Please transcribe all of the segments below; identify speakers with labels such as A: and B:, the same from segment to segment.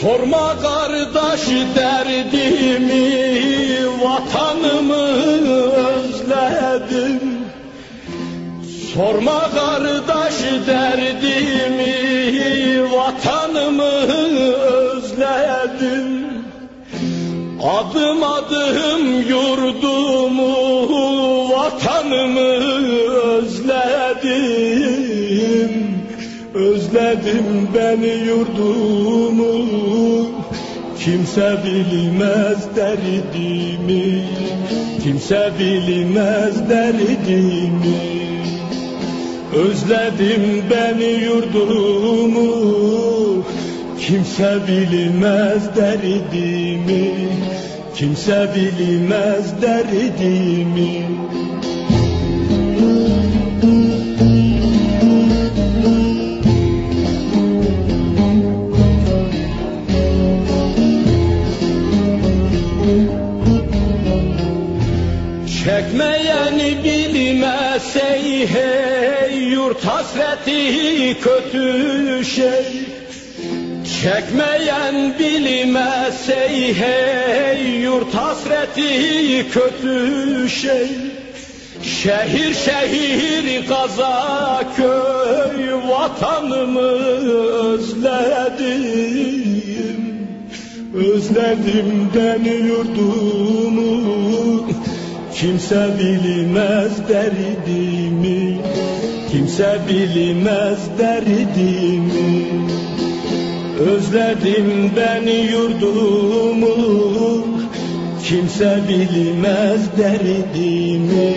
A: Sorma kardeş derdimi Vatanımı özledim. Sorma kardeş derdimi Vatanımı özledim. Adım adım yurdumu Vatanımı özledim. Özledim beni yurdumu Kimse bilmez derdimi. Kimse bilmez derdimi. Özledim beni yurdumu. Kimse bilmez derdimi. Kimse bilmez derdimi Çekmeyeni bilmez ey hey Yurt hasreti kötü şey. Çekmeyen bilmez ey hey Yurt hasreti kötü şey. Şehir şehir kaza köy Vatanımı özledim. Özledim beni yurdumu Kimse bilmez derdimi. Kimse bilmez derdimi. Özledim beni yurdumu. Kimse bilmez derdimi.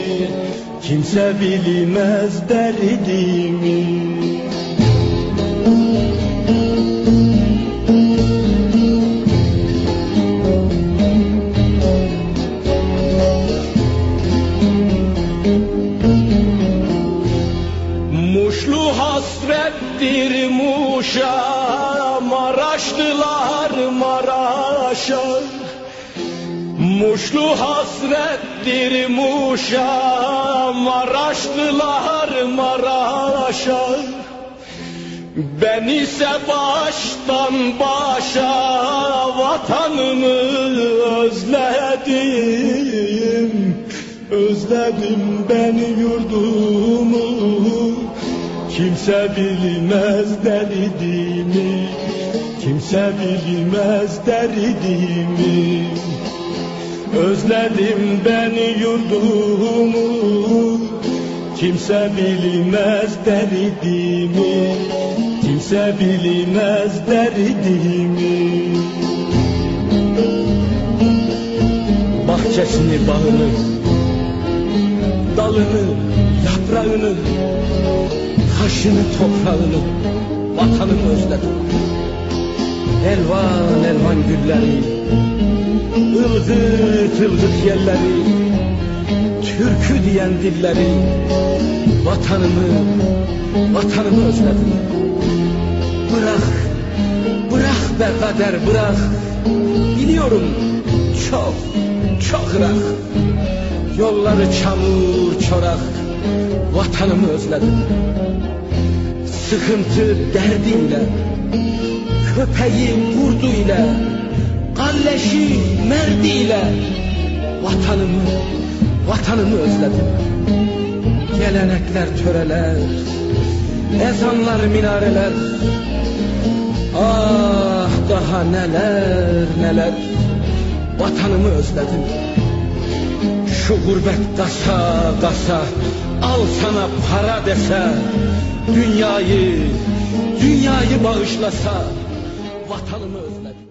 A: Kimse bilmez derdimi Muşlu hasrettir Muş'a. Maraşlılar Maraş'a. Muşlu hasrettir Muş'a. Maraşlılar Maraş'a. Ben ise baştan başa Vatanımı özledim. Özledim beni yurdumu Kimse bilmez derdimi Kimse bilmez derdimi Özledim beni yurdumu. Kimse bilmez derdimi Kimse bilmez derdimi Bahçesini bağını Dalını, yaprağını Taşını, toprağını Vatanımı özledim Elvan elvan gülleri ılgıt ılgıt yerleri Türkü diyen dilleri Vatanımı, vatanımı özledim. Bırak, bırak be kader bırak. Biliyorum çok, çok ırak Yolları çamur çorak Vatanımı özledim. Sıkıntı derdiyle Köpeği kurduyla Kalleşi merdiyle Vatanımı Vatanımı özledim. Gelenekler töreler Ezanlar minareler. Ah daha neler neler. Vatanımı özledim Şu gurbet kasa kasa Al sana para dese Dünyayı Dünyayı bağışlasa Vatanımı özledim